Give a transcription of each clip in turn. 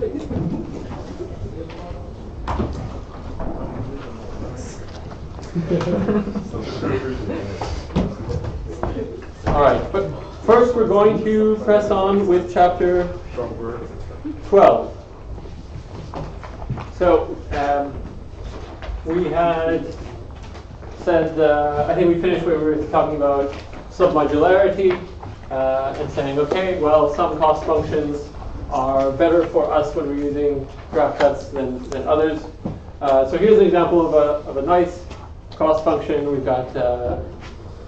All right, but first we're going to press on with chapter 12. So um, we had said, uh, I think we finished where we were talking about submodularity uh, and saying, okay, well, some cost functions are better for us when we're using graph cuts than, than others. Uh, so here's an example of a, of a nice cost function. We've got uh,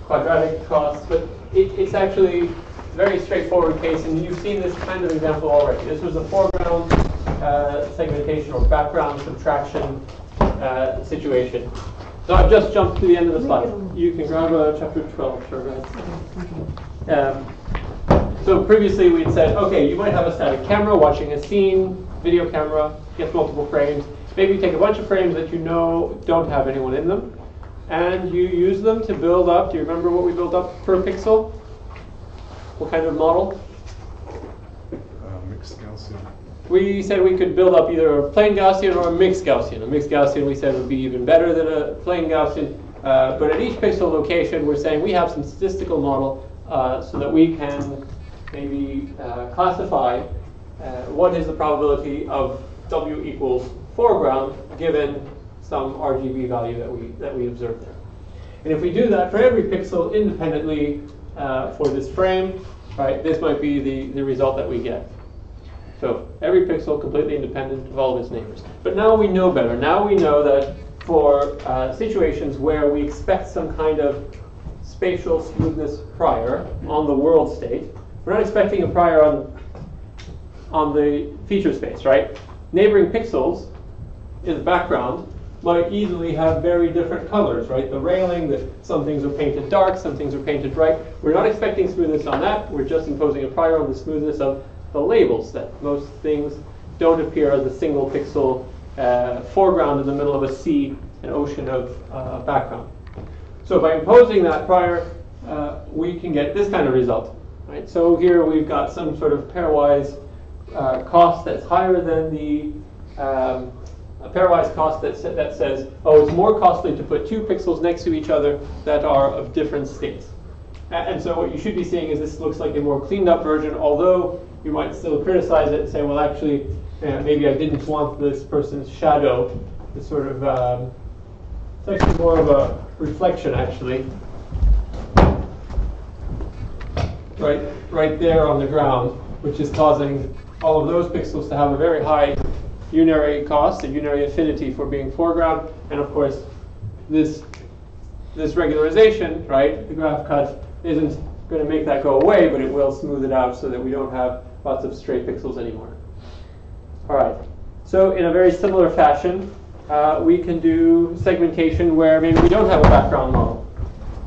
quadratic costs, but it, it's actually a very straightforward case, and you've seen this kind of example already. This was a foreground uh, segmentation or background subtraction uh, situation. So I've just jumped to the end of the slide. You can grab a chapter 12, sure, um, so previously we'd said, okay, you might have a static camera watching a scene, video camera, gets multiple frames. Maybe you take a bunch of frames that you know don't have anyone in them, and you use them to build up. Do you remember what we built up per pixel? What kind of model? Uh, mixed Gaussian. We said we could build up either a plain Gaussian or a mixed Gaussian. A mixed Gaussian we said would be even better than a plain Gaussian. Uh, but at each pixel location, we're saying we have some statistical model uh, so that we can maybe uh, classify uh, what is the probability of W equals foreground given some RGB value that we, that we observe there. And if we do that for every pixel independently uh, for this frame, right, this might be the, the result that we get. So every pixel completely independent of all of its neighbors. But now we know better. Now we know that for uh, situations where we expect some kind of spatial smoothness prior on the world state, we're not expecting a prior on, on the feature space, right? Neighboring pixels in the background might easily have very different colors, right? The railing, the, some things are painted dark, some things are painted bright. We're not expecting smoothness on that. We're just imposing a prior on the smoothness of the labels that most things don't appear as a single pixel uh, foreground in the middle of a sea, an ocean of uh, background. So by imposing that prior, uh, we can get this kind of result. Right? So here we've got some sort of pairwise uh, cost that's higher than the um, pairwise cost that, sa- that says, oh, it's more costly to put two pixels next to each other that are of different states. And so what you should be seeing is this looks like a more cleaned up version, although you might still criticize it and say, well, actually, uh, maybe I didn't want this person's shadow, this sort of, um, it's actually more of a reflection, actually. Right, right there on the ground, which is causing all of those pixels to have a very high unary cost, a unary affinity for being foreground, and of course, this this regularization, right, the graph cut isn't going to make that go away, but it will smooth it out so that we don't have lots of stray pixels anymore. All right. So in a very similar fashion, uh, we can do segmentation where maybe we don't have a background model.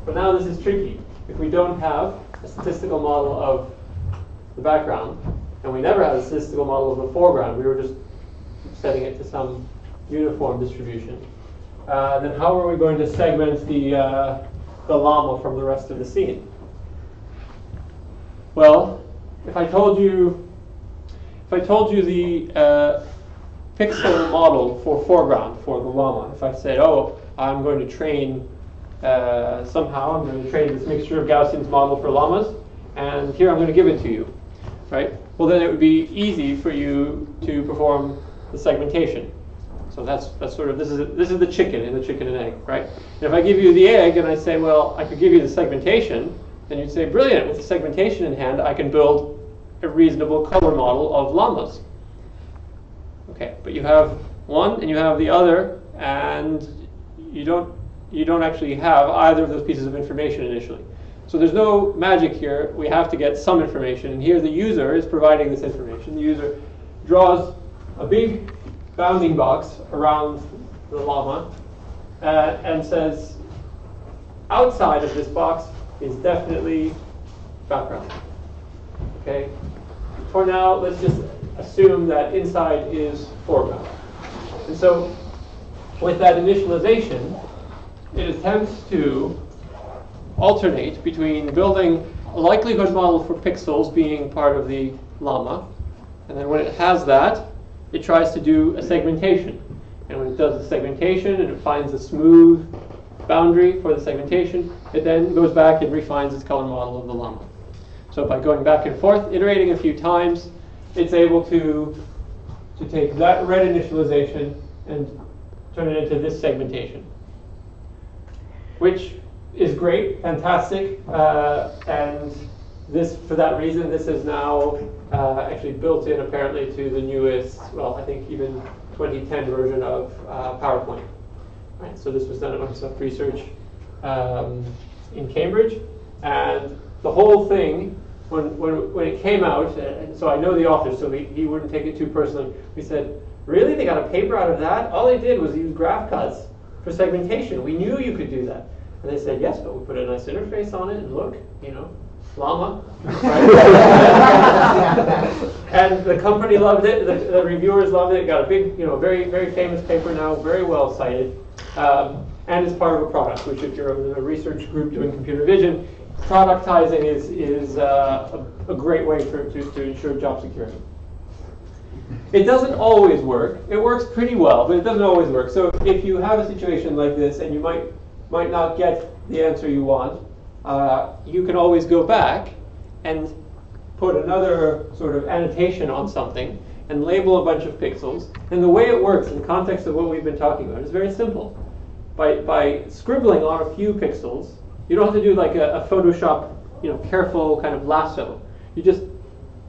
But now this is tricky. If we don't have a statistical model of the background, and we never had a statistical model of the foreground, we were just setting it to some uniform distribution, uh, then how are we going to segment the, uh, the llama from the rest of the scene? Well, if I told you, if I told you the uh, pixel model for foreground for the llama, if I said, oh, I'm going to train uh, somehow, I'm going to train this mixture of Gaussian's model for llamas, and here I'm going to give it to you, right? Well, then it would be easy for you to perform the segmentation. So that's that's sort of this is this is the chicken in the chicken and egg, right? And if I give you the egg and I say, well, I could give you the segmentation, then you'd say, brilliant. With the segmentation in hand, I can build a reasonable color model of llamas. Okay, but you have one and you have the other, and you don't you don't actually have either of those pieces of information initially. So there's no magic here. We have to get some information, and here the user is providing this information. The user draws a big bounding box around the llama uh, and says, outside of this box is definitely background. Okay. For now, let's just assume that inside is foreground. And so, with that initialization, it attempts to alternate between building a likelihood model for pixels being part of the llama, and then when it has that, it tries to do a segmentation. And when it does the segmentation and it finds a smooth boundary for the segmentation, it then goes back and refines its color model of the llama. So by going back and forth, iterating a few times, it's able to, to take that red initialization and turn it into this segmentation, which is great, fantastic, uh, and this, for that reason, this is now uh, actually built in apparently to the newest, well, I think even 2010 version of uh, PowerPoint. Right, so this was done at Microsoft Research um, in Cambridge, and the whole thing, when, when, when it came out, and so I know the author, so he, he wouldn't take it too personally. We said, really, they got a paper out of that? All they did was use graph cuts for segmentation. We knew you could do that. And they said, yes, but we put a nice interface on it, and look, you know, llama. and the company loved it. The, the, reviewers loved it. Got a big, you know, very, very famous paper now, very well cited, um, and is part of a product. Which, if you're in a research group doing computer vision, productizing is is uh, a, a, great way for, to, to ensure job security. It doesn't always work. It works pretty well, but it doesn't always work. So if you have a situation like this and you might might not get the answer you want, uh, you can always go back and put another sort of annotation on something and label a bunch of pixels. And the way it works in the context of what we've been talking about is very simple. By, by scribbling on a few pixels, you don't have to do like a, a Photoshop, you know, careful kind of lasso. You just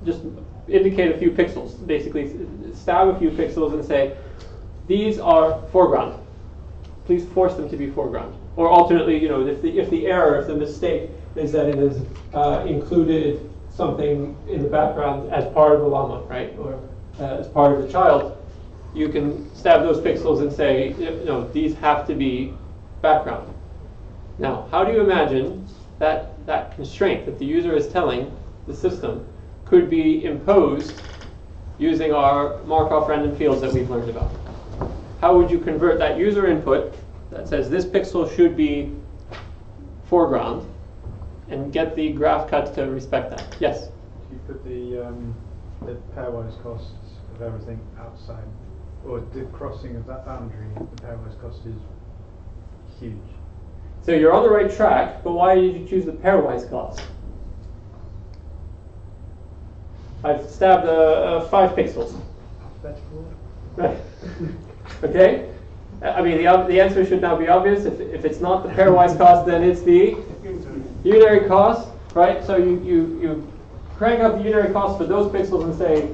just indicate a few pixels, basically stab a few pixels and say, these are foreground. Please force them to be foreground. Or alternately, you know, if the, if the error, if the mistake is that it has uh, included something in the background as part of the llama, right, or uh, as part of the child, you can stab those pixels and say, you know, these have to be background. Now, how do you imagine that that constraint that the user is telling the system could be imposed using our Markov random fields that we've learned about? How would you convert that user input that says this pixel should be foreground and get the graph cut to respect that. Yes? You put the, um, the pairwise costs of everything outside, or the crossing of that boundary, the pairwise cost is huge. So you're on the right track, but why did you choose the pairwise cost? I've stabbed uh, uh, five pixels. Right. okay? I mean, the, the answer should now be obvious. If, if it's not the pairwise cost, then it's the unary cost, right? So you, you, you crank up the unary cost for those pixels and say,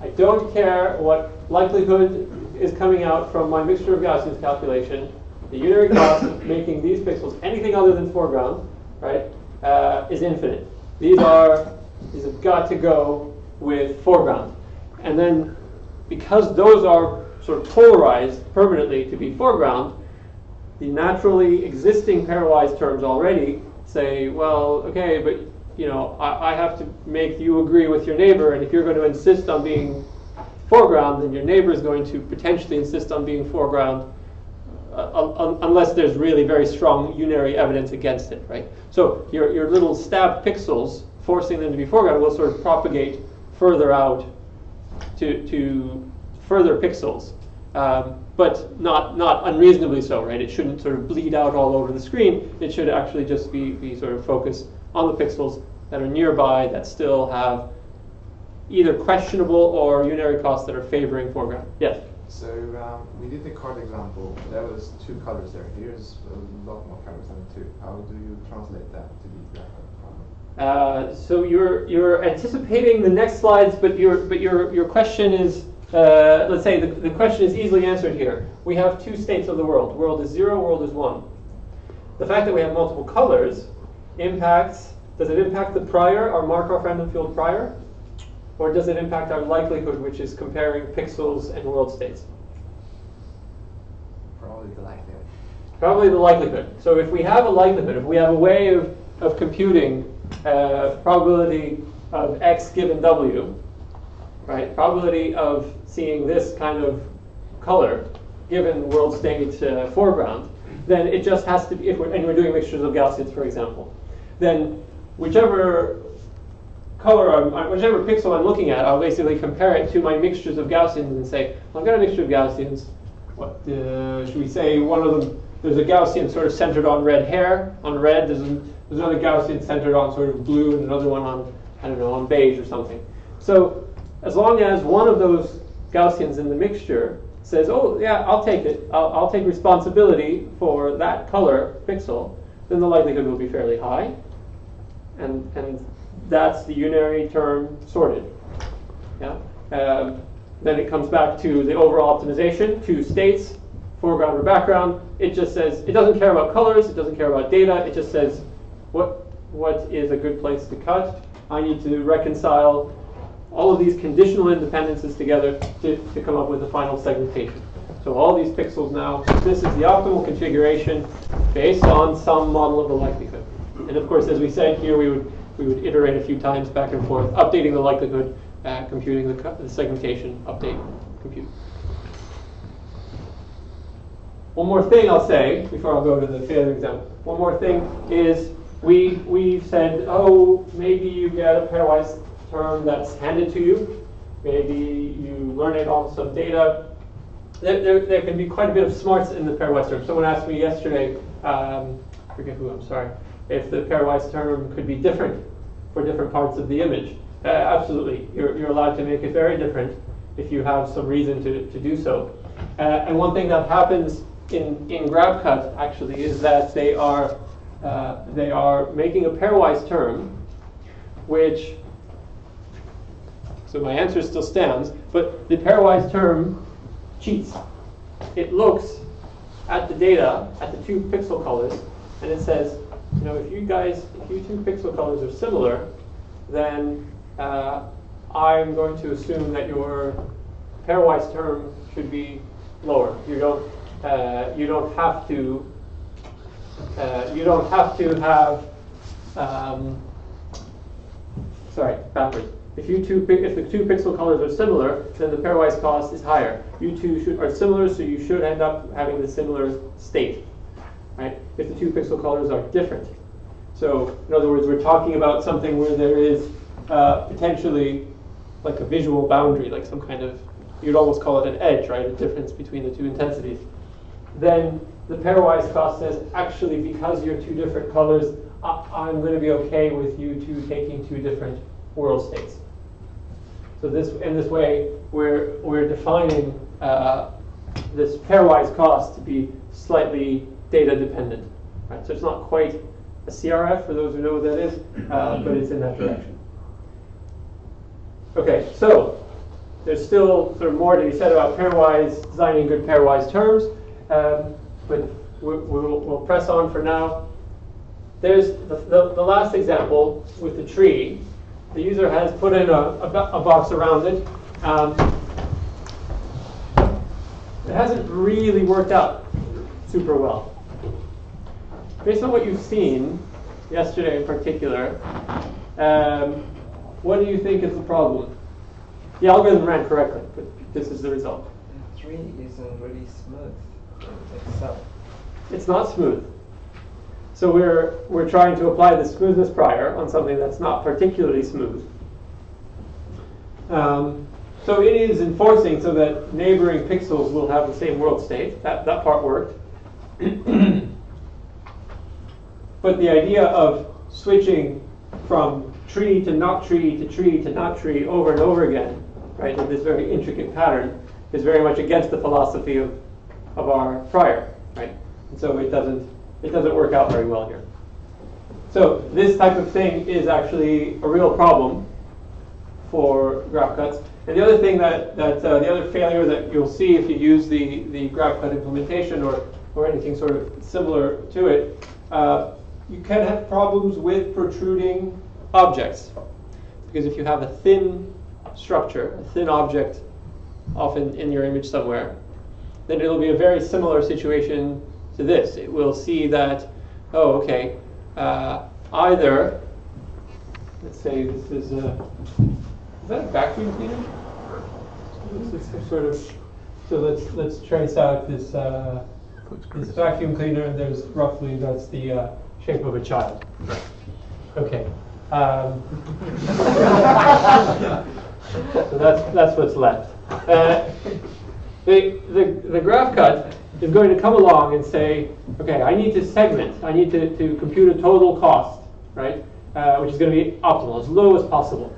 I don't care what likelihood is coming out from my mixture of Gaussians calculation. The unary cost of making these pixels anything other than foreground, right, uh, is infinite. These are, these have got to go with foreground. And then because those are sort of polarized permanently to be foreground, the naturally existing pairwise terms already say, well, okay, but you know, I, I, have to make you agree with your neighbor, and if you're going to insist on being foreground, then your neighbor is going to potentially insist on being foreground, uh, un unless there's really very strong unary evidence against it, right? So your, your little stab pixels, forcing them to be foreground, will sort of propagate further out to, to further pixels, um, but not, not unreasonably so, right? It shouldn't sort of bleed out all over the screen. It should actually just be, be sort of focused on the pixels that are nearby that still have either questionable or unary costs that are favoring foreground. Yes? So um, we did the card example. There was two colors there. Here's a lot more colors than two. How do you translate that to the graphic? Uh, so you're you're anticipating the next slides, but your but your your question is uh, let's say the, the question is easily answered here. We have two states of the world. World is zero, world is one. The fact that we have multiple colors impacts, does it impact the prior, our Markov random field prior? Or does it impact our likelihood, which is comparing pixels and world states? Probably the likelihood. Probably the likelihood. So if we have a likelihood, if we have a way of, of computing uh, probability of x given w, right? Probability of seeing this kind of color given world state uh, foreground, then it just has to be, if we're, and we're doing mixtures of Gaussians, for example, then whichever color, I'm, whichever pixel I'm looking at, I'll basically compare it to my mixtures of Gaussians and say, well, I've got a mixture of Gaussians. What uh, should we say? One of them, there's a Gaussian sort of centered on red hair, on red. There's, an, there's another Gaussian centered on sort of blue, and another one on, I don't know, on beige or something. So as long as one of those Gaussians in the mixture says, oh, yeah, I'll take it, I'll, I'll take responsibility for that color pixel, then the likelihood will be fairly high. And, and that's the unary term sorted. Yeah? Um, then it comes back to the overall optimization, two states, foreground or background. It just says, it doesn't care about colors, it doesn't care about data, it just says what, what is a good place to cut. I need to reconcile all of these conditional independences together to, to come up with the final segmentation. So all these pixels now, this is the optimal configuration based on some model of the likelihood. And of course, as we said here, we would, we would iterate a few times back and forth, updating the likelihood, uh, computing the, the segmentation, update, compute. One more thing I'll say before I'll go to the failure example. One more thing is we we've said, oh, maybe you get a pairwise term that's handed to you. Maybe you learn it off some data. There, there, there can be quite a bit of smarts in the pairwise term. Someone asked me yesterday, um, I forget who, I'm sorry, if the pairwise term could be different for different parts of the image. Uh, absolutely, you're, you're allowed to make it very different if you have some reason to, to do so. Uh, and one thing that happens in, in GrabCut actually is that they are, uh, they are making a pairwise term which, so my answer still stands, but the pairwise term cheats. It looks at the data, at the two pixel colors, and it says, you know, if you guys, if you two pixel colors are similar, then uh, I'm going to assume that your pairwise term should be lower. You don't, uh, you don't have to, uh, you don't have to have, um, sorry, backwards. If you two, if the two pixel colors are similar, then the pairwise cost is higher. You two should, are similar, so you should end up having the similar state, right? If the two pixel colors are different. So, in other words, we're talking about something where there is uh, potentially like a visual boundary, like some kind of, you'd almost call it an edge, right? A difference between the two intensities. Then the pairwise cost says, actually, because you're two different colors, I- I'm going to be okay with you two taking two different world states. So this, in this way, we're, we're defining uh, this pairwise cost to be slightly data dependent. Right? So it's not quite a CRF for those who know what that is, uh, but it's in that direction. Okay, so there's still sort of more to be said about pairwise, designing good pairwise terms, um, but we, we'll, we'll press on for now. There's the, the, the last example with the tree. The user has put in a, a, a box around it. Um, it hasn't really worked out super well. Based on what you've seen yesterday in particular, um, what do you think is the problem? The algorithm ran correctly, but this is the result. Three isn't really smooth itself. It's not smooth. So we're, we're trying to apply the smoothness prior on something that's not particularly smooth. Um, so it is enforcing so that neighboring pixels will have the same world state. That, that part worked. but the idea of switching from tree to not tree to tree to not tree over and over again, right, in this very intricate pattern, is very much against the philosophy of, of our prior, right? And so it doesn't it doesn't work out very well here. So this type of thing is actually a real problem for graph cuts. And the other thing that, that uh, the other failure that you'll see if you use the, the graph cut implementation or, or anything sort of similar to it, uh, you can have problems with protruding objects. Because if you have a thin structure, a thin object, often in your image somewhere, then it'll be a very similar situation to this. It will see that, oh, okay, uh, either, let's say this is a, is that a vacuum cleaner? This is sort of, so let's, let's trace out this, uh, this vacuum cleaner, there's roughly, that's the uh, shape of a child. Okay, Um, so that's, that's what's left. The, the, the graph cut is going to come along and say, okay, I need to segment, I need to, to compute a total cost, right? Uh, which is going to be optimal, as low as possible.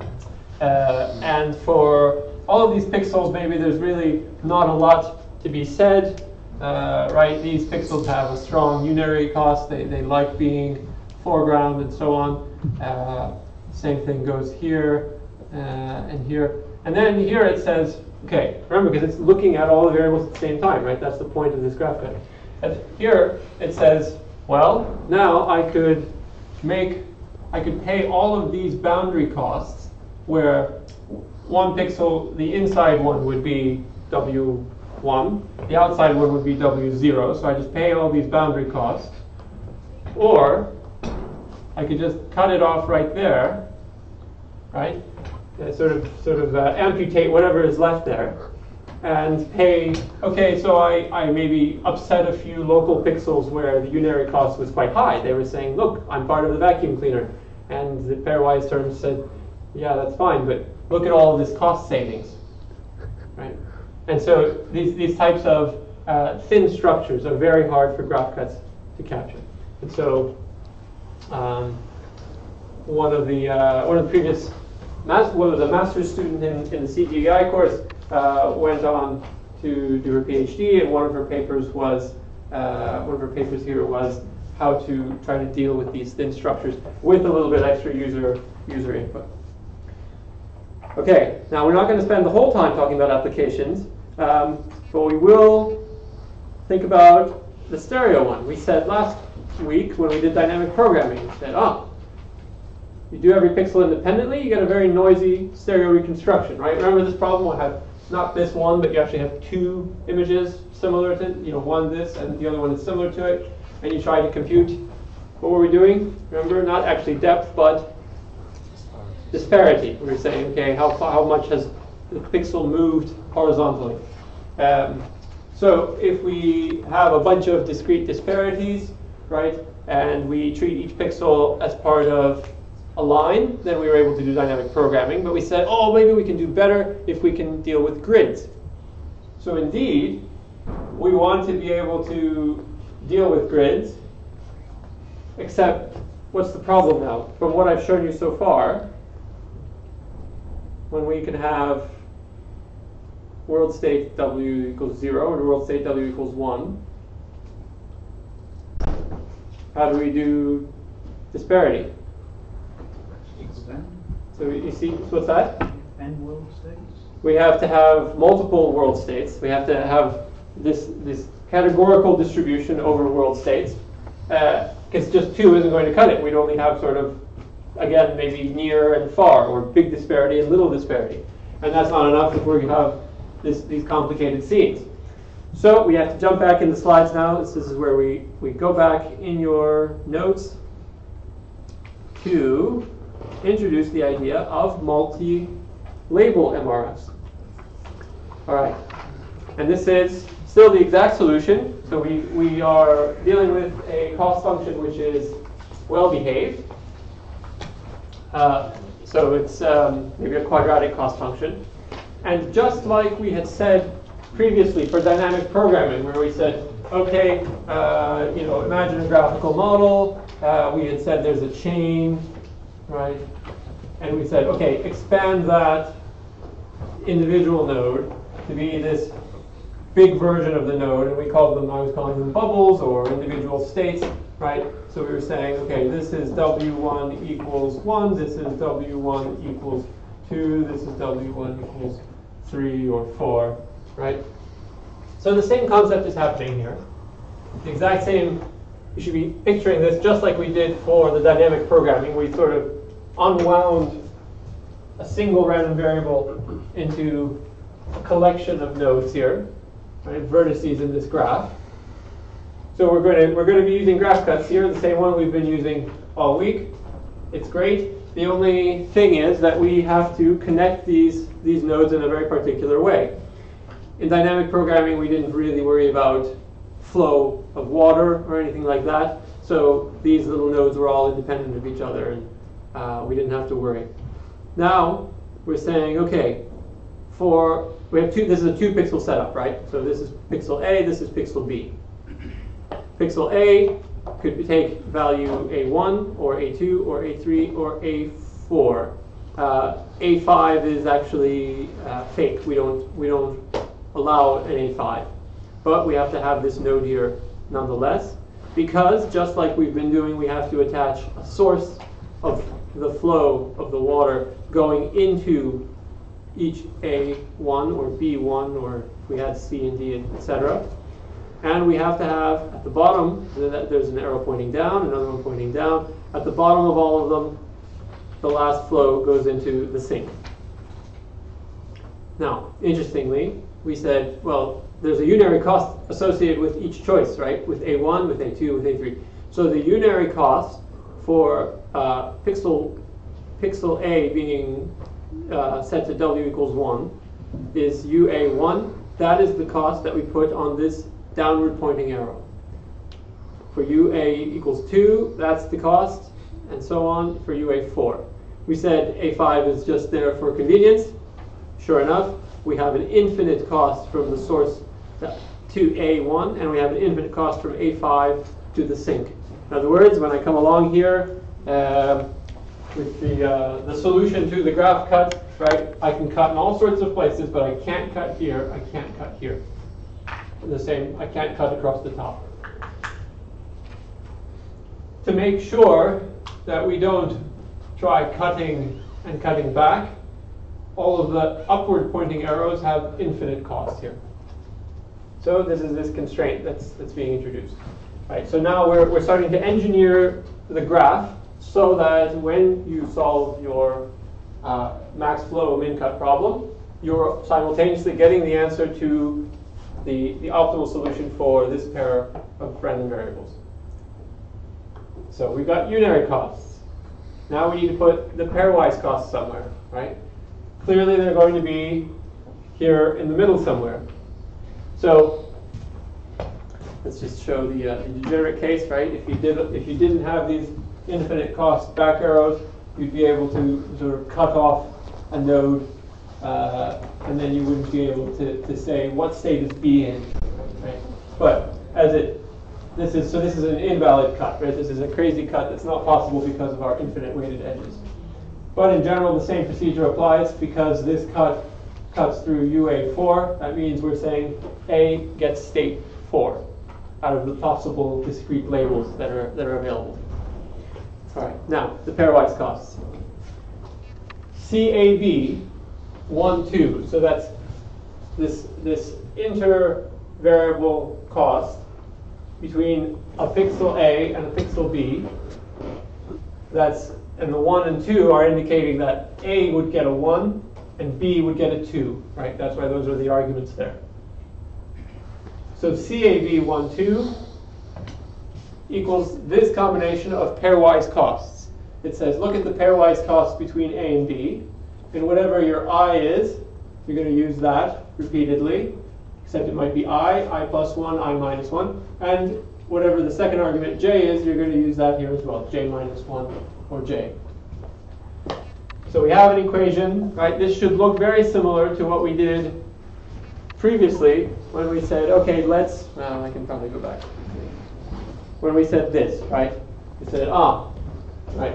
Uh, and for all of these pixels, maybe there's really not a lot to be said, uh, right? These pixels have a strong unary cost, they, they like being foreground and so on. Uh, same thing goes here uh, and here. And then here it says, okay, remember, because it's looking at all the variables at the same time, right? That's the point of this graph cut. And here it says, well, now I could make, I could pay all of these boundary costs where one pixel, the inside one would be W1, the outside one would be W0, so I just pay all these boundary costs. Or I could just cut it off right there, right? Uh, sort of, sort of uh, amputate whatever is left there, and pay. Okay, so I, I maybe upset a few local pixels where the unary cost was quite high. They were saying, look, I'm part of the vacuum cleaner, and the pairwise terms said, yeah, that's fine, but look at all this cost savings, right? And so these these types of uh, thin structures are very hard for graph cuts to capture, and so. Um, one of the uh, one of the previous one of the master's student in, in the CGI course uh, went on to do her PhD, and one of her papers was uh, one of her papers here was how to try to deal with these thin structures with a little bit extra user user input. Okay, now we're not going to spend the whole time talking about applications, um, but we will think about the stereo one. We said last week when we did dynamic programming, we said, oh, you do every pixel independently, you get a very noisy stereo reconstruction, right? Remember this problem? We'll have not this one, but you actually have two images similar to, you know, one this and the other one is similar to it, and you try to compute. What were we doing? Remember, not actually depth, but disparity. We were saying, okay, how how much has the pixel moved horizontally? Um, so if we have a bunch of discrete disparities, right, and we treat each pixel as part of a line, then we were able to do dynamic programming. But we said, oh, maybe we can do better if we can deal with grids. So indeed, we want to be able to deal with grids, except what's the problem now? From what I've shown you so far, when we can have world state w equals 0 and world state w equals 1, how do we do disparity? So you see, what's that? N world states? We have to have multiple world states. We have to have this, this categorical distribution over world states. Because uh, just two isn't going to cut it. We'd only have sort of, again, maybe near and far, or big disparity and little disparity. And that's not enough if we have this, these complicated scenes. So we have to jump back in the slides now. This is where we, we go back in your notes to introduce the idea of multi-label MRFs. All right, and this is still the exact solution. So we, we are dealing with a cost function which is well behaved. Uh, so it's um, maybe a quadratic cost function. And just like we had said previously for dynamic programming, where we said, okay, uh, you know, imagine a graphical model. Uh, we had said there's a chain right? And we said, okay, expand that individual node to be this big version of the node, and we called them, I was calling them bubbles or individual states, right? So we were saying, okay, this is W1 equals 1, this is W1 equals 2, this is W1 equals 3 or 4, right? So the same concept is happening here. The exact same, you should be picturing this just like we did for the dynamic programming. We sort of unwound a single random variable into a collection of nodes here, right, vertices in this graph. So we're going to we're going to be using graph cuts here, the same one we've been using all week. It's great. The only thing is that we have to connect these these nodes in a very particular way. In dynamic programming, we didn't really worry about flow of water or anything like that. So these little nodes were all independent of each other and Uh, we didn't have to worry. Now we're saying, okay, for we have two. This is a two pixel setup, right? So this is pixel A. This is pixel B. Pixel A could take value A1 or A2 or A3 or A4. Uh, A5 is actually uh, fake. We don't we don't allow an A5, but we have to have this node here nonetheless because just like we've been doing, we have to attach a source of the flow of the water going into each A1 or B1 or if we had C and D, etc. And we have to have at the bottom, there's an arrow pointing down, another one pointing down. At the bottom of all of them, the last flow goes into the sink. Now, interestingly, we said, well, there's a unary cost associated with each choice, right? With A1, with A2, with A3. So the unary cost for uh, pixel, pixel A being uh, set to W equals 1 is UA1. That is the cost that we put on this downward pointing arrow. For UA equals 2, that's the cost, and so on for UA4. We said A5 is just there for convenience. Sure enough, we have an infinite cost from the source to A1, and we have an infinite cost from A5 to the sink. In other words, when I come along here um, with the, uh, the solution to the graph cut, right, I can cut in all sorts of places, but I can't cut here, I can't cut here. The same, I can't cut across the top. To make sure that we don't try cutting and cutting back, all of the upward pointing arrows have infinite cost here. So this is this constraint that's, that's being introduced. Right, so now we're, we're starting to engineer the graph so that when you solve your uh, max flow min cut problem, you're simultaneously getting the answer to the, the optimal solution for this pair of random variables. So we've got unary costs. Now we need to put the pairwise costs somewhere, right? Clearly they're going to be here in the middle somewhere. So let's just show the, uh, the degenerate case, right? If you did if you didn't have these infinite cost back arrows, you'd be able to sort of cut off a node, uh, and then you wouldn't be able to, to say what state is B in, right? But as it this is so this is an invalid cut, right? This is a crazy cut that's not possible because of our infinite weighted edges. But in general, the same procedure applies because this cut cuts through UA4. That means we're saying A gets state 4 out of the possible discrete labels that are, that are available. All right, now the pairwise costs. CAB 1, 2. So that's this, this inter-variable cost between a pixel A and a pixel B. That's and the 1 and 2 are indicating that A would get a 1 and B would get a 2, right? That's why those are the arguments there. So CAB1, 2 equals this combination of pairwise costs. It says, look at the pairwise costs between A and B, and whatever your I is, you're going to use that repeatedly, except it might be I, I plus 1, I minus 1, and whatever the second argument J is, you're going to use that here as well, J minus 1 or J. So we have an equation, right? This should look very similar to what we did previously when we said, okay, let's, well, I can probably go back. When we said this, right? We said, ah, right?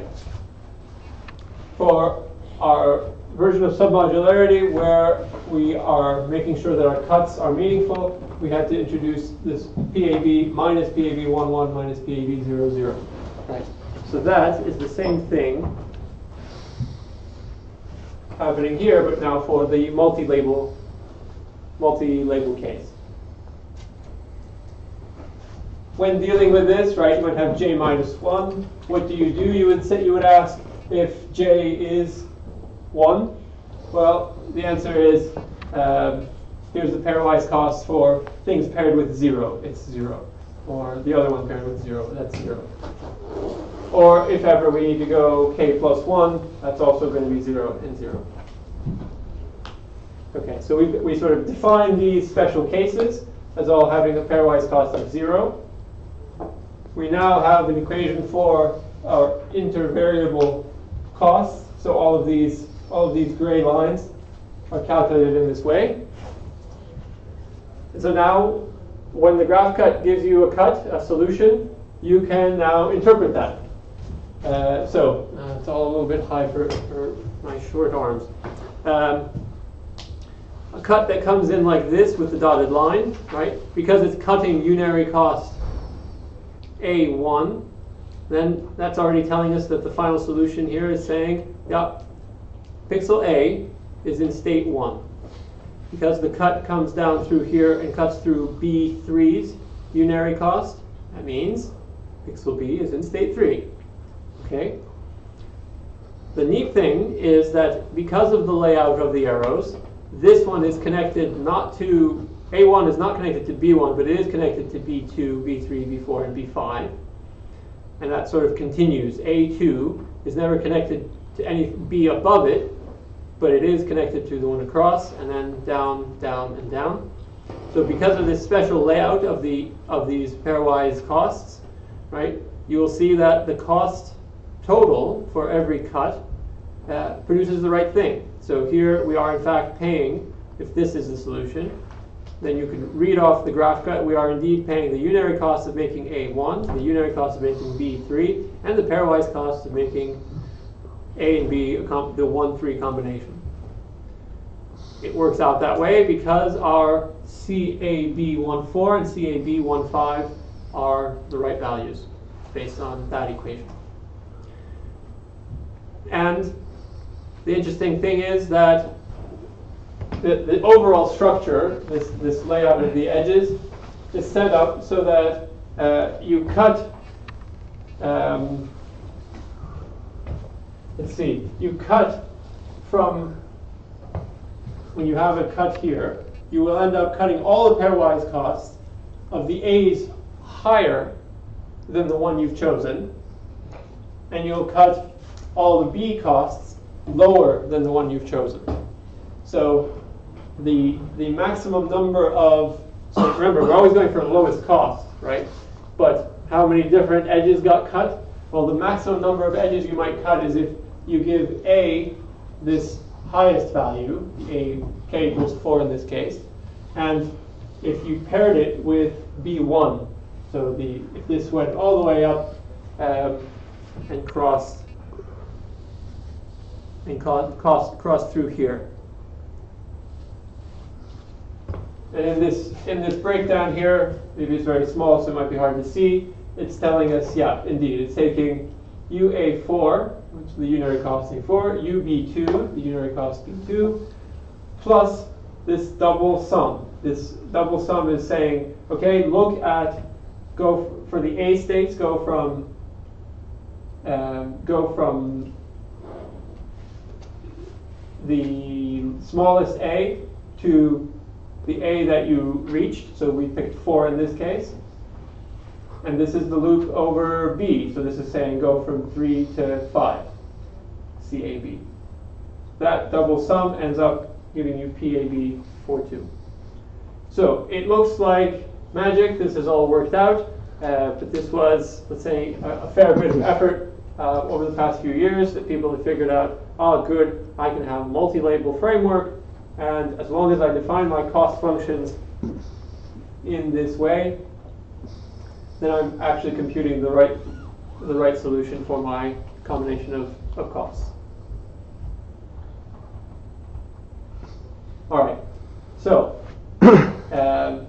For our version of submodularity where we are making sure that our cuts are meaningful, we had to introduce this PAB minus PAB11 minus PAB00, right? So that is the same thing happening here, but now for the multi-label multi-label case. When dealing with this, right, you would have j minus 1. What do you do? You would say you would ask if j is 1. Well, the answer is um, here's the pairwise cost for things paired with 0. It's 0. Or the other one paired with 0. That's 0. Or if ever we need to go k plus 1, that's also going to be 0 and 0. Okay, so we, we sort of define these special cases as all having a pairwise cost of 0. We now have an equation for our intervariable costs. So all of these, all of these gray lines are calculated in this way. And so now, when the graph cut gives you a cut, a solution, you can now interpret that. Uh, so uh, it's all a little bit high for, for my short arms. Um, a cut that comes in like this with the dotted line, right? Because it's cutting unary cost A1, then that's already telling us that the final solution here is saying, yeah, pixel A is in state 1. Because the cut comes down through here and cuts through B3's unary cost, that means pixel B is in state 3. Okay? The neat thing is that because of the layout of the arrows, this one is connected not to, A1 is not connected to B1, but it is connected to B2, B3, B4, and B5. And that sort of continues. A2 is never connected to any B above it, but it is connected to the one across, and then down, down, and down. So because of this special layout of the of these pairwise costs, right, you will see that the cost total for every cut uh, produces the right thing. So here we are in fact paying, if this is the solution, then you can read off the graph cut. We are indeed paying the unary cost of making A1, the unary cost of making B3, and the pairwise cost of making A and B, the 1-3 combination. It works out that way because our CAB14 and CAB15 are the right values based on that equation. And the interesting thing is that the, the overall structure, this, this layout of the edges, is set up so that uh, you cut, um, let's see, you cut from, when you have a cut here, you will end up cutting all the pairwise costs of the A's higher than the one you've chosen, and you'll cut all the B costs lower than the one you've chosen. So the, the maximum number of, so remember, we're always going for the lowest cost, right? But how many different edges got cut? Well, the maximum number of edges you might cut is if you give A this highest value, A k equals 4 in this case, and if you paired it with B1, so the if this went all the way up um, and crossed and crossed, crossed through here, And in this, in this breakdown here, maybe it's very small, so it might be hard to see. It's telling us, yeah, indeed, it's taking UA4, which is the unary cost A4, UB2, the unary cost B2, plus this double sum. This double sum is saying, okay, look at, go for the A states, go from, um, go from the smallest A to the A that you reached, so we picked 4 in this case. And this is the loop over B, so this is saying go from 3 to 5, CAB. That double sum ends up giving you PAB 42. So it looks like magic, this has all worked out, uh, but this was, let's say, a, a fair bit of effort uh, over the past few years that people have figured out, oh good, I can have a multi-label framework, and as long as I define my cost functions in this way, then I'm actually computing the right, the right solution for my combination of, of costs. All right, so um,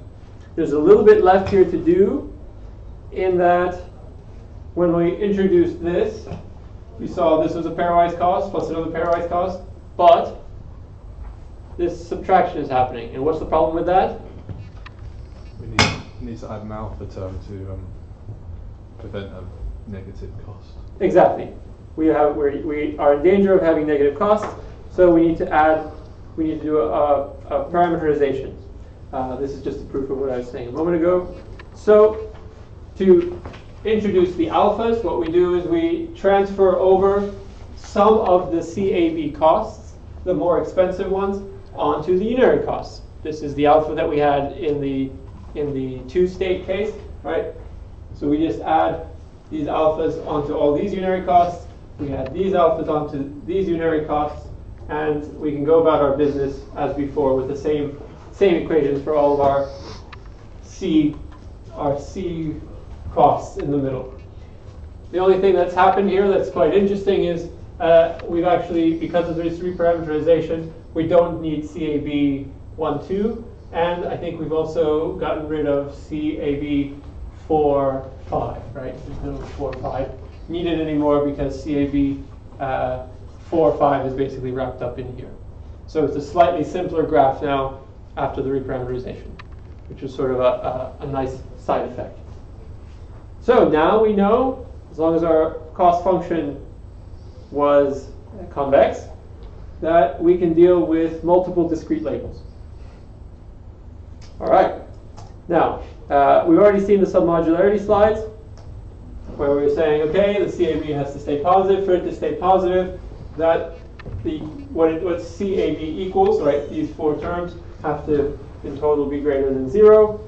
there's a little bit left here to do in that when we introduced this, you saw this was a pairwise cost plus another pairwise cost, but this subtraction is happening. And what's the problem with that? We need, need to add an alpha term to um, prevent a negative cost. Exactly. We, have, we we are in danger of having negative costs, so we need to add, we need to do a, a, a parameterization. Uh, this is just a proof of what I was saying a moment ago. So to introduce the alphas, what we do is we transfer over some of the CAB costs, the more expensive ones, onto the unary costs. This is the alpha that we had in the in the two-state case, right? So we just add these alphas onto all these unary costs, we add these alphas onto these unary costs, and we can go about our business as before with the same same equations for all of our C our C costs in the middle. The only thing that's happened here that's quite interesting is uh, we've actually, because of this reparameterization, we don't need CAB 1, 2, and I think we've also gotten rid of CAB 4, 5, right? There's no 4, 5 needed anymore because CAB uh, 4, 5 is basically wrapped up in here. So it's a slightly simpler graph now after the reparameterization, which is sort of a, a, a nice side effect. So now we know, as long as our cost function was convex, that we can deal with multiple discrete labels. All right. Now, uh, we've already seen the submodularity slides where we were saying, okay, the CAB has to stay positive. For it to stay positive, that the what, it, what CAB equals, right, these four terms have to in total be greater than zero.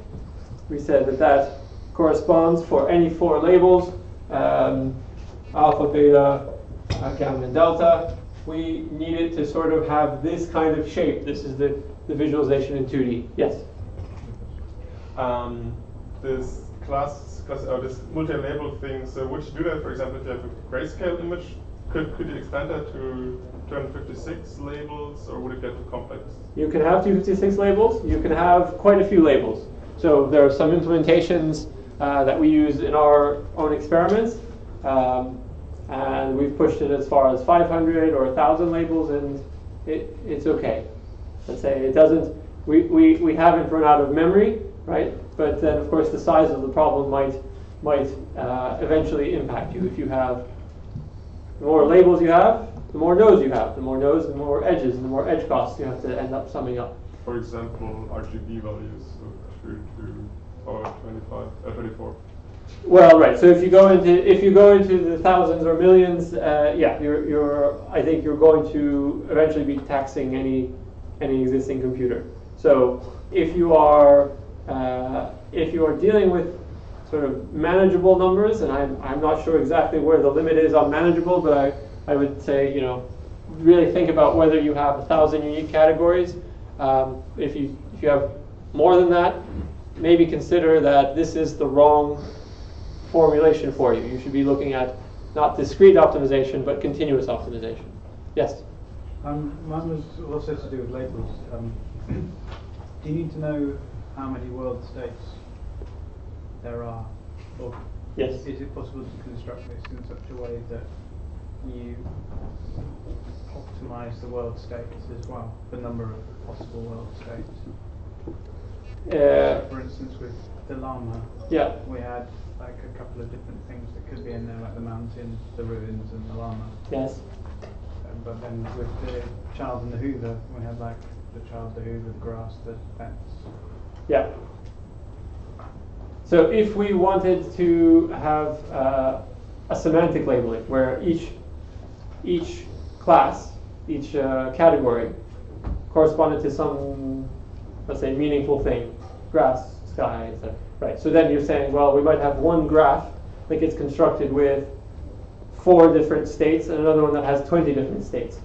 We said that that corresponds for any four labels, um, alpha, beta, uh, gamma, and delta. We needed to sort of have this kind of shape. This is the, the visualization in 2D. Yes? Um, this class, class or this multi-label thing, so would you do that, for example, if you have a grayscale image, could, could you extend that to 256 labels, or would it get too complex? You can have 256 labels. You can have quite a few labels. So there are some implementations uh, that we use in our own experiments. Um, and we've pushed it as far as 500 or 1,000 labels, and it, it's okay. Let's say it doesn't, we, we, we haven't run out of memory, right? But then, of course, the size of the problem might, might uh, eventually impact you. If you have, the more labels you have, the more nodes you have. The more nodes, the more edges, the more edge costs you have to end up summing up. For example, RGB values of 2 to power 25, uh, 24. Well, right. So if you go into if you go into the thousands or millions, uh, yeah, you're, you're I think you're going to eventually be taxing any any existing computer. So if you are uh, if you are dealing with sort of manageable numbers, and I'm I'm not sure exactly where the limit is on manageable, but I I would say you know really think about whether you have a thousand unique categories. Um, if you if you have more than that, maybe consider that this is the wrong formulation for you. You should be looking at not discrete optimization, but continuous optimization. Yes? Um, mine was also to do with labels. Um, do you need to know how many world states there are? Or Yes. is it possible to construct this in such a way that you optimize the world states as well, the number of possible world states? Uh, For instance, with the llama, yeah. we had like a couple of different things that could be in there, like the mountain, the ruins, and the llama. Yes. Um, but then with the child and the Hoover, we had like the child, the Hoover, the grass, the fence. Yeah. So if we wanted to have uh, a semantic labeling where each each class, each uh, category corresponded to some, let's say, meaningful thing, grass, sky, etc. Right. So then you're saying, well, we might have one graph that gets constructed with four different states and another one that has 20 different states.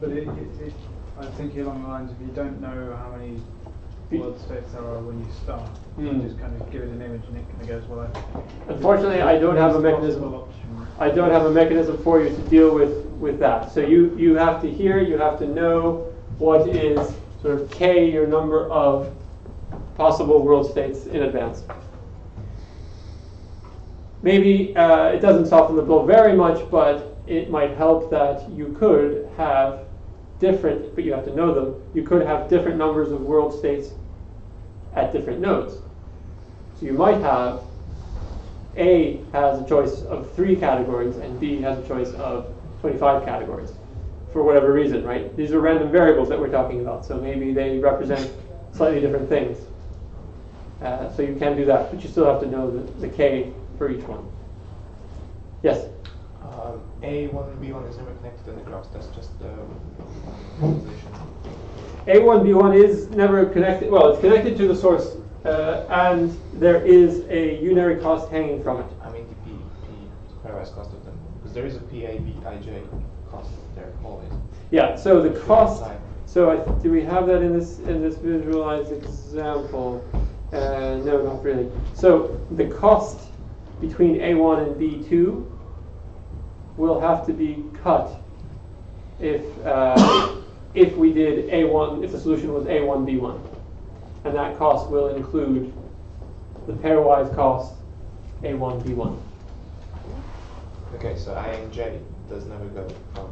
But it, it, it, I'm thinking along the lines of you don't know how many world states there are when you start. You Hmm. just kind of give it an image and it kind of goes, well, I, Unfortunately, I don't have a mechanism. option. I don't have a mechanism for you to deal with, with that. So you, you have to hear, you have to know what is sort of k, your number of possible world states in advance. Maybe uh, it doesn't soften the blow very much, but it might help that you could have different, but you have to know them, you could have different numbers of world states at different nodes. So you might have a has a choice of three categories and B has a choice of 25 categories for whatever reason, right? These are random variables that we're talking about, so maybe they represent slightly different things. Uh, so you can do that, but you still have to know the, the K for each one. Yes? Um, A1 and B1 is never connected in the graphs, that's just the visualization. A1, B1 is never connected, well, it's connected to the source, uh, and there is a unary cost hanging from it. I mean the P, P pairwise cost of them, because there is a PABIJ cost there always. Yeah, so the cost, so I, th- do we have that in this, in this visualized example? Uh, no, not really. So the cost between A1 and B2 will have to be cut if, uh, if we did A1, if the solution was A1, B1. And that cost will include the pairwise cost A1, B1. Okay, so I and J does never go from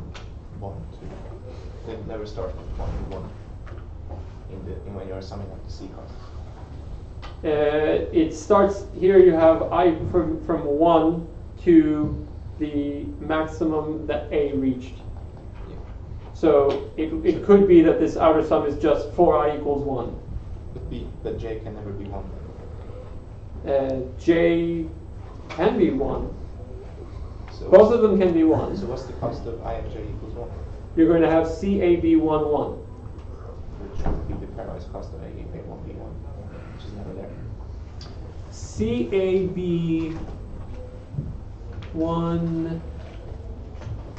one to, they never start from one to one in the, in when you're summing up the C costs. Uh, it starts here. You have i from from one to the maximum that a reached. So it, it could be that this outer sum is just for i equals one. But B, but J can never be one. Uh, j can be one. So Both of them can be one. So what's the cost of I and J equals one? You're going to have cab one one. Which would be the pairwise cost of A, A one, B one, which is there. CAB 1,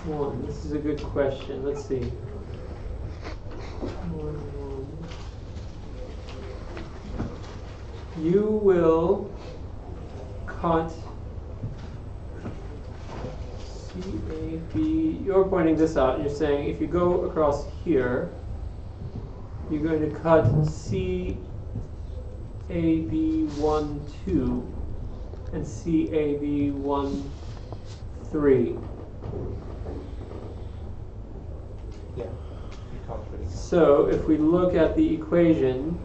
1. This is a good question. Let's see. You will cut CAB. You're pointing this out. You're saying if you go across here, you're going to cut C AB12 and CAB13. Yeah. So if we look at the equation,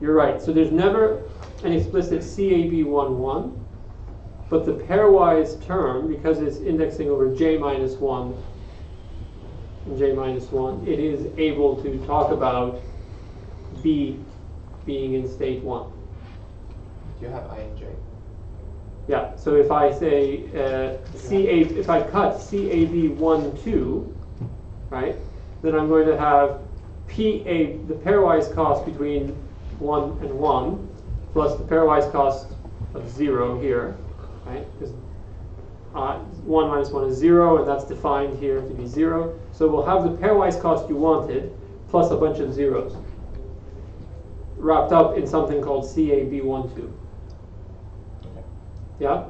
you're right. So there's never an explicit CAB11, but the pairwise term, because it's indexing over j minus 1 and j minus 1, it is able to talk about B being in state 1. Do you have I and J. Yeah, so if I say uh, CA, if I cut CAB one two, right, then I'm going to have PA the pairwise cost between one and one plus the pairwise cost of zero here, right? Because uh, one minus one is zero, and that's defined here to be zero. So we'll have the pairwise cost you wanted plus a bunch of zeros wrapped up in something called CAB one two. Okay. Yeah,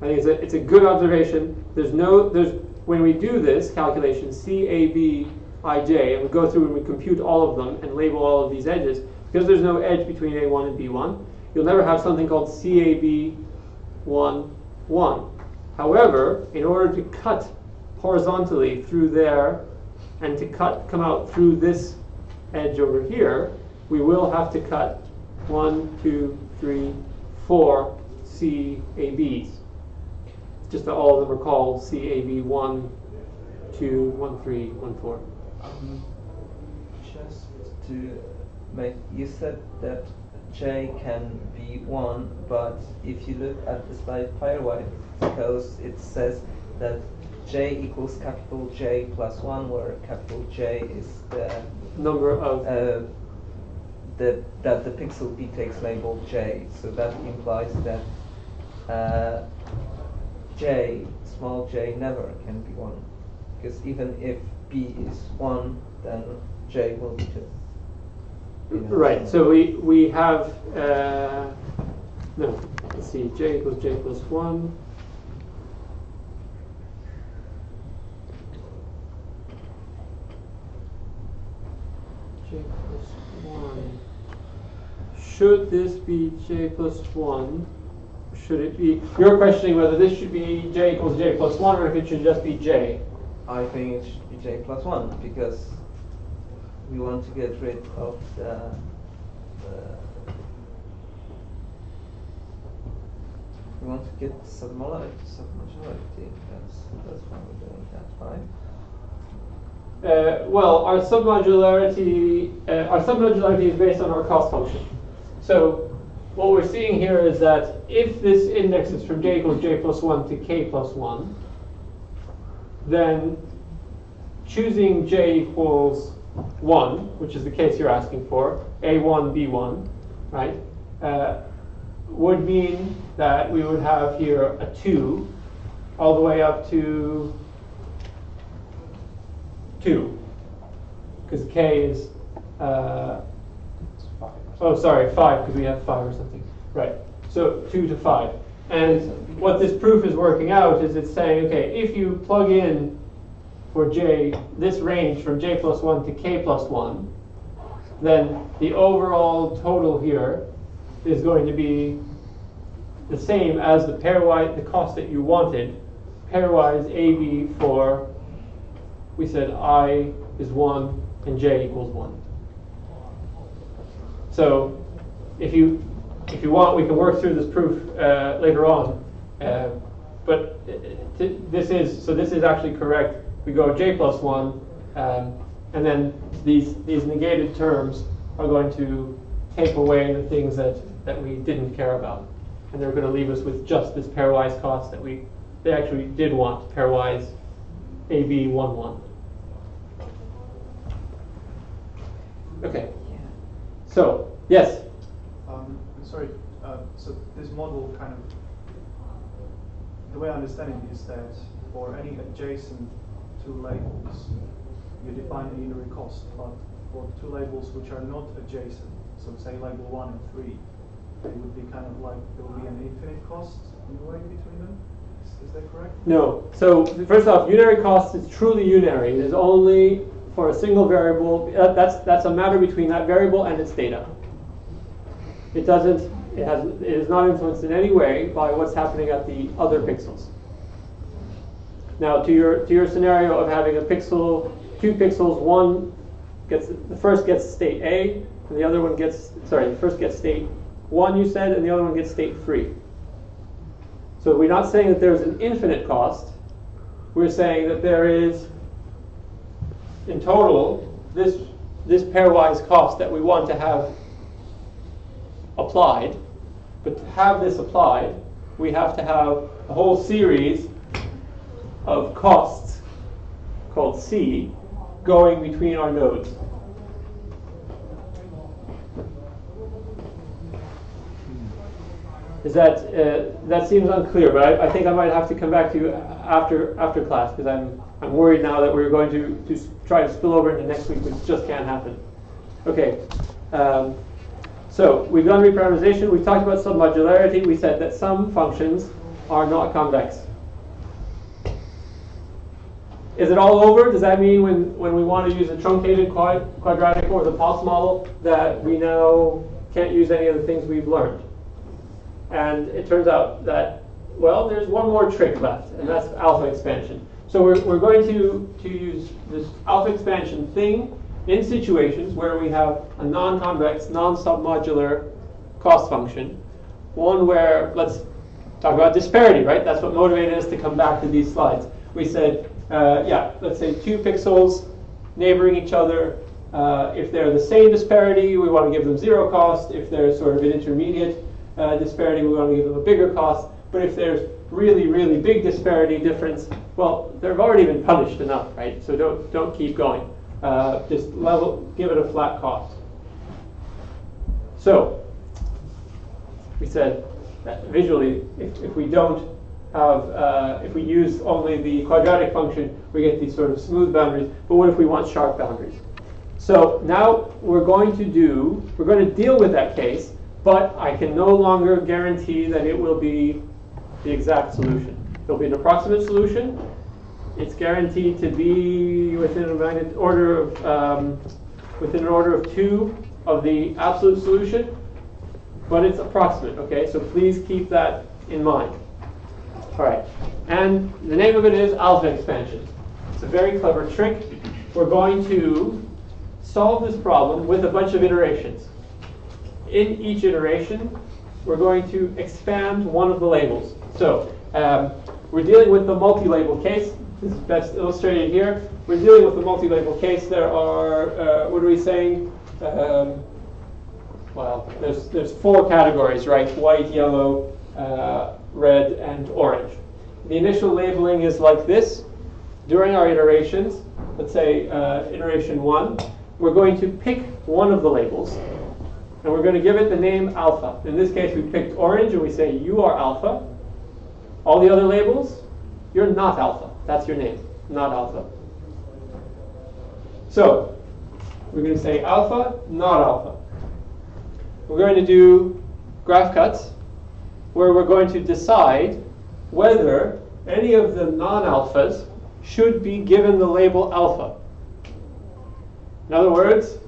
I think it's a, it's a good observation. There's no there's when we do this calculation C A B I J and we go through and we compute all of them and label all of these edges because there's no edge between A1 and B1. You'll never have something called CAB 1 1. However, in order to cut horizontally through there and to cut come out through this edge over here, we will have to cut one, two, three, four CABs. Just that all of them are called CAB 1, 2, 1, 3, 1, 4. Um, just to make, you said that J can be one, but if you look at the slide pairwise because it says that J equals capital J plus one, where capital J is the Number of. uh, the, that the pixel B takes label J. So that implies that uh, J, small j, never can be 1. Because even if B is 1, then J will be 2. You know, Right, so we, we have, uh, no, let's see, j equals j plus 1. j plus 1. Should this be j plus 1? Should it be, you're questioning whether this should be j equals j plus 1 or if it should just be j. I think it should be J plus 1 because we want to get rid of the, the we want to get submolarity, submodularity. That's that's why we're doing that, right? Uh, well, our submodularity, uh, our submodularity is based on our cost function. So what we're seeing here is that if this index is from j equals j plus 1 to k plus 1, then choosing j equals 1, which is the case you're asking for, a1, b1, right? Uh, would mean that we would have here a 2 all the way up to 2. Because k is, uh, oh, sorry, 5, because we have 5 or something. Right. So 2 to 5. And what this proof is working out is it's saying, okay, if you plug in for j this range from j plus 1 to k plus 1, then the overall total here is going to be the same as the pairwise, the cost that you wanted, pairwise AB for, we said I is 1 and j equals 1. So if you if you want, we can work through this proof uh, later on. Uh, but uh, this is so. This is actually correct. We go j plus one, um, and then these these negated terms are going to take away the things that that we didn't care about, and they're going to leave us with just this pairwise cost that we they actually did want pairwise AB one one. Okay. So yes. Um, sorry, uh, so this model kind of, the way I understand it is that for any adjacent two labels, you define a unary cost, but for two labels which are not adjacent, so say label one and three, they would be kind of like, there would be an infinite cost in the way between them? Is, is that correct? No. So first off, unary cost is truly unary. It is only for a single variable. Uh, that's, that's a matter between that variable and its data. It doesn't, it, has, it is not influenced in any way by what's happening at the other pixels. Now, to your, to your scenario of having a pixel, two pixels, one gets, the first gets state A, and the other one gets, sorry, the first gets state one, you said, and the other one gets state three. So we're not saying that there's an infinite cost. We're saying that there is, in total, this, this pairwise cost that we want to have applied. But to have this applied, we have to have a whole series of costs called C going between our nodes. Is that uh, that seems unclear? But I, I, think I might have to come back to you after after class because I'm I'm worried now that we're going to, to try to spill over into next week, which just can't happen. Okay. Um, so we've done reparameterization. We talked about submodularity. We said that some functions are not convex. Is it all over? Does that mean when, when we want to use a truncated quad, quadratic or the Potts model that we now can't use any of the things we've learned? And it turns out that, well, there's one more trick left, and that's alpha expansion. So we're, we're going to, to use this alpha expansion thing in situations where we have a non-convex, non-submodular cost function, one where, let's talk about disparity, right? That's what motivated us to come back to these slides. We said, uh, yeah, let's say two pixels neighboring each other. Uh, if they're the same disparity, we want to give them zero cost. If they're sort of an intermediate uh, disparity, we want to give them a bigger cost. But if there's really, really big disparity difference, well, they've already been punished enough, right? So don't, don't keep going uh, just level, give it a flat cost. So we said that visually, if, if we don't have, uh, if we use only the quadratic function, we get these sort of smooth boundaries. But what if we want sharp boundaries? So now we're going to do, we're going to deal with that case, but I can no longer guarantee that it will be the exact solution. There'll be an approximate solution, it's guaranteed to be within a order of um, within an order of two of the absolute solution, but it's approximate. Okay, so please keep that in mind. All right, and the name of it is alpha expansion. It's a very clever trick. We're going to solve this problem with a bunch of iterations. In each iteration, we're going to expand one of the labels. So um, we're dealing with the multi-label case. This is best illustrated here. We're dealing with the multi-label case. There are, uh, what are we saying? Um, well, there's, there's four categories, right? White, yellow, uh, red, and orange. The initial labeling is like this. During our iterations, let's say uh, iteration one, we're going to pick one of the labels. And we're going to give it the name alpha. In this case, we picked orange, and we say you are alpha. All the other labels, you're not alpha. That's your name, not alpha. So, we're going to say alpha, not alpha. We're going to do graph cuts, where we're going to decide whether any of the non-alphas should be given the label alpha. In other words,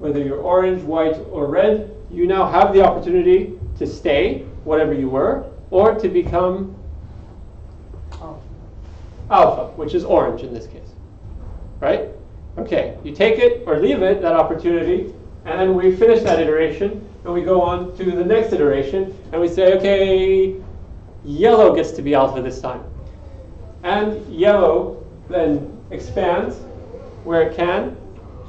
whether you're orange, white, or red, you now have the opportunity to stay, whatever you were, or to become alpha, which is orange in this case. Right? Okay, you take it or leave it, that opportunity, and then we finish that iteration, and we go on to the next iteration, and we say, okay, yellow gets to be alpha this time. And yellow then expands where it can.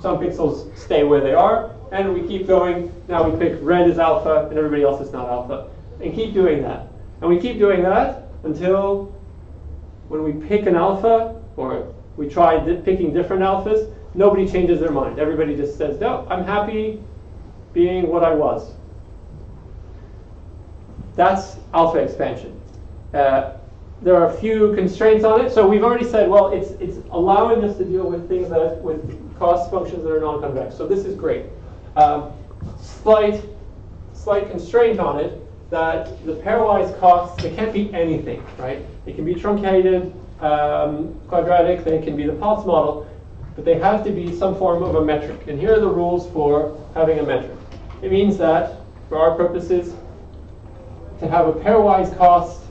Some pixels stay where they are, and we keep going. Now we pick red as alpha, and everybody else is not alpha. And keep doing that. And we keep doing that until when we pick an alpha, or we try picking different alphas, nobody changes their mind. Everybody just says, no, I'm happy being what I was. That's alpha expansion. Uh, there are a few constraints on it. So we've already said, well, it's, it's allowing us to deal with things that, with cost functions that are non-convex. So this is great. Um, slight, slight constraint on it that the pairwise costs, they can't be anything, right? It can be truncated, um, quadratic, they can be the Potts model, but they have to be some form of a metric. And here are the rules for having a metric. It means that, for our purposes, to have a pairwise cost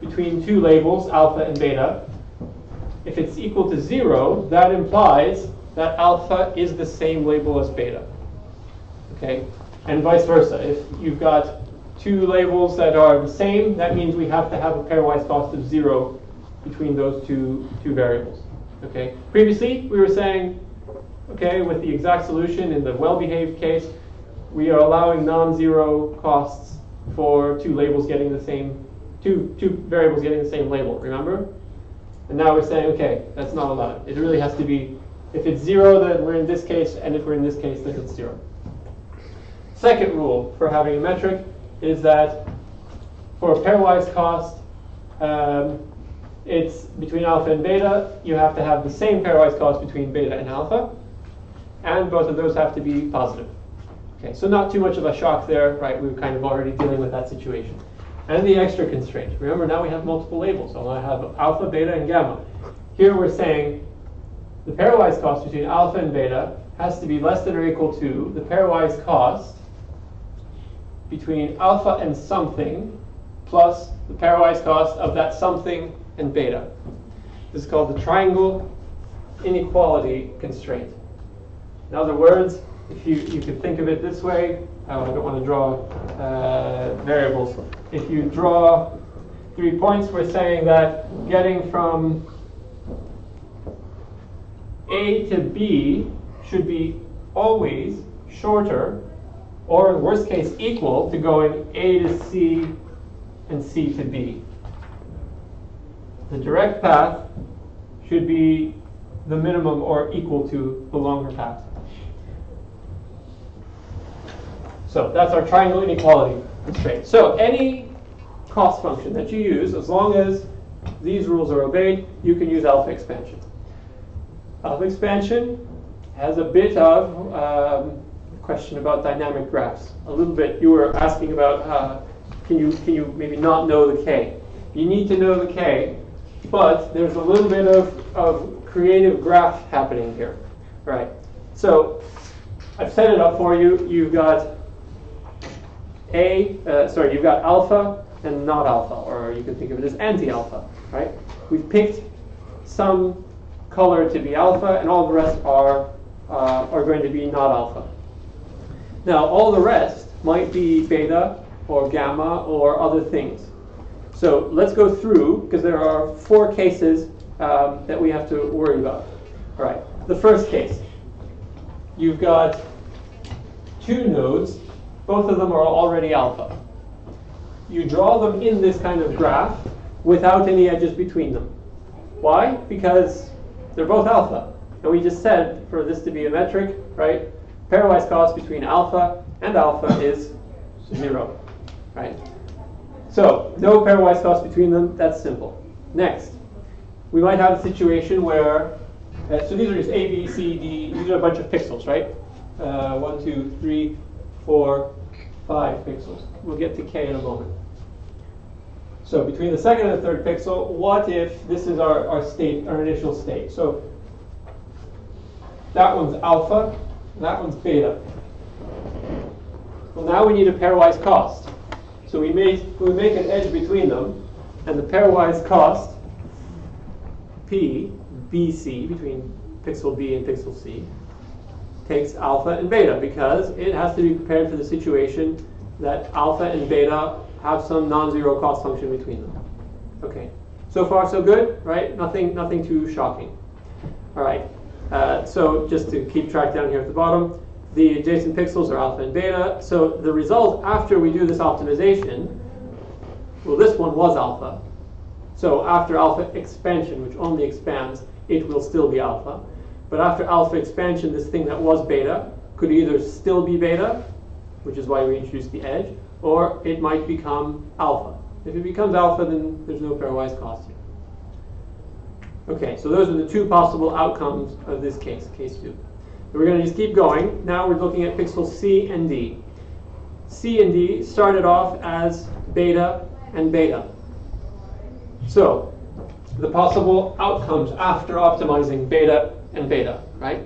between two labels, alpha and beta, if it's equal to zero, that implies that alpha is the same label as beta. Okay? And vice versa. If you've got two labels that are the same, that means we have to have a pairwise cost of zero between those two, two variables. Okay? Previously, we were saying, okay, with the exact solution in the well-behaved case, we are allowing non-zero costs for two labels getting the same, two, two variables getting the same label, remember? And now we're saying, okay, that's not allowed. It really has to be, if it's zero, then we're in this case, and if we're in this case, then it's zero. Second rule for having a metric is that for a pairwise cost, um, it's between alpha and beta, you have to have the same pairwise cost between beta and alpha, and both of those have to be positive. Okay, so not too much of a shock there, right? We were kind of already dealing with that situation. And the extra constraint. Remember, now we have multiple labels. So I have alpha, beta, and gamma. Here we're saying the pairwise cost between alpha and beta has to be less than or equal to the pairwise cost between alpha and something plus the pairwise cost of that something and beta. This is called the triangle inequality constraint. In other words, if you, you could think of it this way, oh, I don't want to draw uh, variables. If you draw three points, we're saying that getting from A to B should be always shorter, or in worst case equal, to going A to C and C to B. The direct path should be the minimum or equal to the longer path. So that's our triangle inequality constraint. So any cost function that you use, as long as these rules are obeyed, you can use alpha expansion. Alpha expansion has a bit of um, question about dynamic graphs. A little bit, you were asking about uh, can you can you maybe not know the k? You need to know the k, but there's a little bit of, of creative graph happening here. Right. So I've set it up for you. You've got a, uh, sorry, you've got alpha and not alpha, or you can think of it as anti-alpha, right? We've picked some color to be alpha, and all the rest are uh, are going to be not alpha. Now, all the rest might be beta or gamma or other things. So let's go through because there are four cases um, that we have to worry about. All right. The first case, you've got two nodes both of them are already alpha. You draw them in this kind of graph without any edges between them. Why? Because they're both alpha. And we just said for this to be a metric, right, pairwise cost between alpha and alpha is zero, right? So no pairwise cost between them, that's simple. Next, we might have a situation where, uh, so these are just A, B, C, D, these are a bunch of pixels, right? Uh, one, two, three, four, five pixels. We'll get to K in a moment. So between the second and the third pixel, what if this is our, our state, our initial state? So that one's alpha, that one's beta. Well, now we need a pairwise cost. So we make, we make an edge between them, and the pairwise cost, P, BC, between pixel B and pixel C, takes alpha and beta because it has to be prepared for the situation that alpha and beta have some non-zero cost function between them. Okay, so far so good, right? Nothing, nothing too shocking. All right, uh, so just to keep track down here at the bottom, the adjacent pixels are alpha and beta. So the result after we do this optimization, well, this one was alpha. So after alpha expansion, which only expands, it will still be alpha. But after alpha expansion, this thing that was beta could either still be beta, which is why we introduced the edge, or it might become alpha. If it becomes alpha, then there's no pairwise cost here. Okay, so those are the two possible outcomes of this case, case two. We're going to just keep going. Now we're looking at pixels C and D. C and D started off as beta and beta. So the possible outcomes after optimizing beta and beta, right?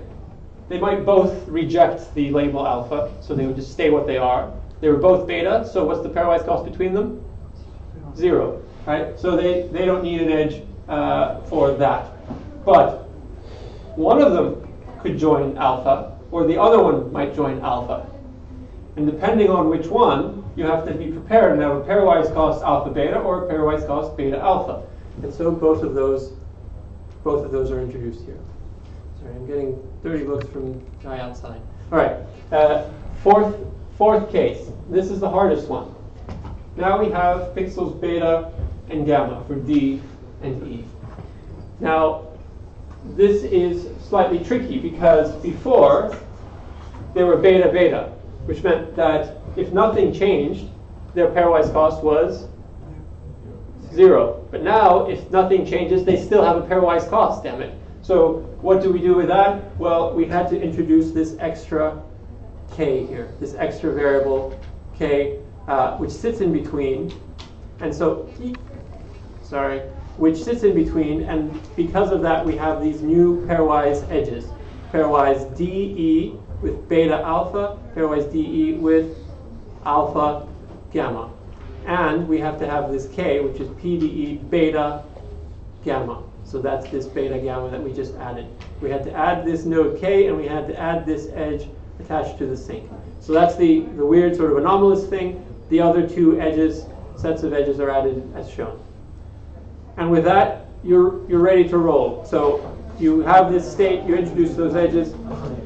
They might both reject the label alpha, so they would just stay what they are. They were both beta, so what's the pairwise cost between them? Zero, right? So they, they don't need an edge uh, for that. But one of them could join alpha, or the other one might join alpha. And depending on which one, you have to be prepared and have a pairwise cost alpha beta or a pairwise cost beta alpha. And so both of those both of those are introduced here. Sorry, I'm getting dirty looks from guy outside. All right, uh, fourth fourth case. This is the hardest one. Now we have pixels beta and gamma for D and E. Now this is slightly tricky because before they were beta beta, which meant that if nothing changed, their pairwise cost was zero. But now, if nothing changes, they still have a pairwise cost, damn it. So what do we do with that? Well, we had to introduce this extra k here, this extra variable k, uh, which sits in between. And so, sorry, which sits in between, and because of that, we have these new pairwise edges. Pairwise DE with beta alpha, pairwise DE with alpha gamma. And we have to have this K, which is PDE beta gamma. So that's this beta gamma that we just added. We had to add this node K, and we had to add this edge attached to the sink. So that's the, the weird sort of anomalous thing. The other two edges, sets of edges are added as shown. And with that, you're, you're ready to roll. So you have this state, you introduce those edges.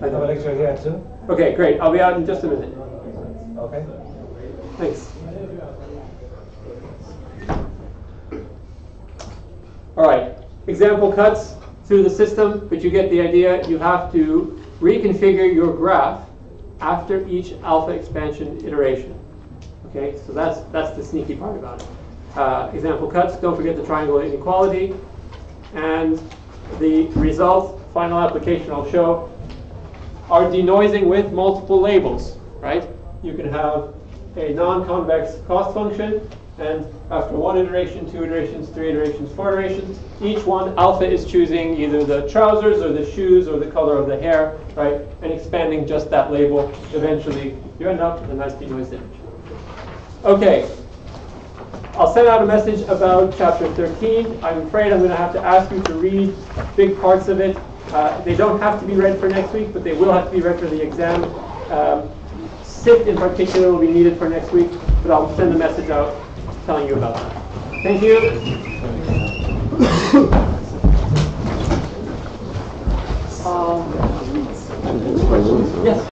I have a lecture here too. Okay, great. I'll be out in just a minute. Okay. Thanks. All right, example cuts through the system, but you get the idea. You have to reconfigure your graph after each alpha expansion iteration. Okay, so that's, that's the sneaky part about it. Uh, example cuts, don't forget the triangle inequality. And the result, final application I'll show, are denoising with multiple labels, right? You can have a non-convex cost function, and after one iteration, two iterations, three iterations, four iterations, each one, alpha is choosing either the trousers or the shoes or the color of the hair, right? And expanding just that label. Eventually, you end up with a nice denoised image. Okay, I'll send out a message about chapter 13. I'm afraid I'm going to have to ask you to read big parts of it. Uh, they don't have to be read for next week, but they will have to be read for the exam. Um, SIFT in particular will be needed for next week, but I'll send a message out telling you about that. Thank you.